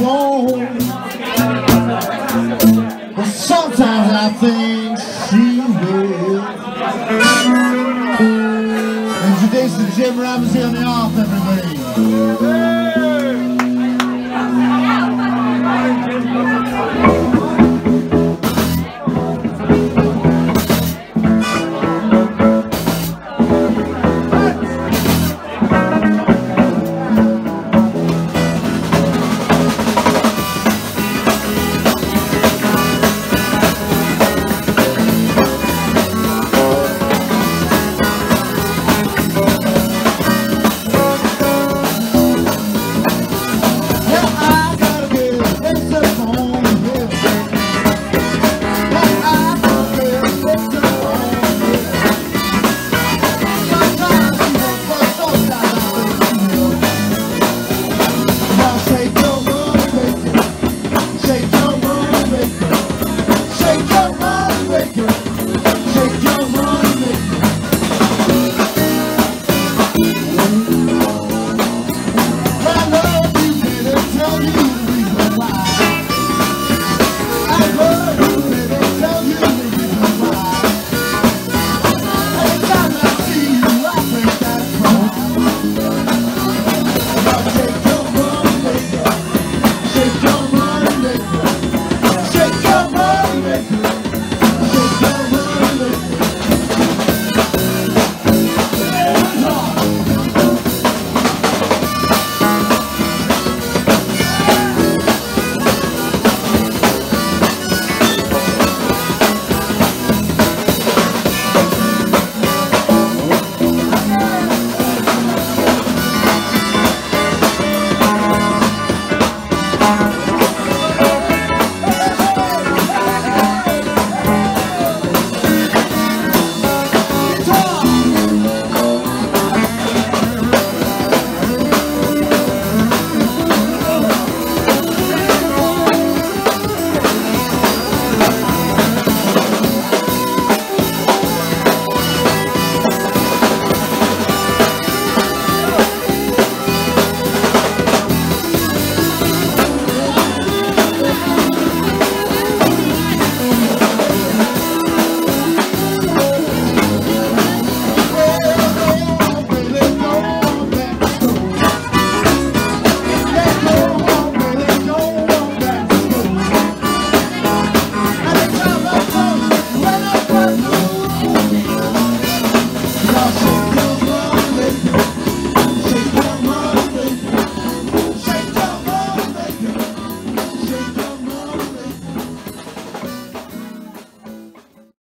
won't. But sometimes I think she will. Introduce the Jim Ramsey on the off, everybody.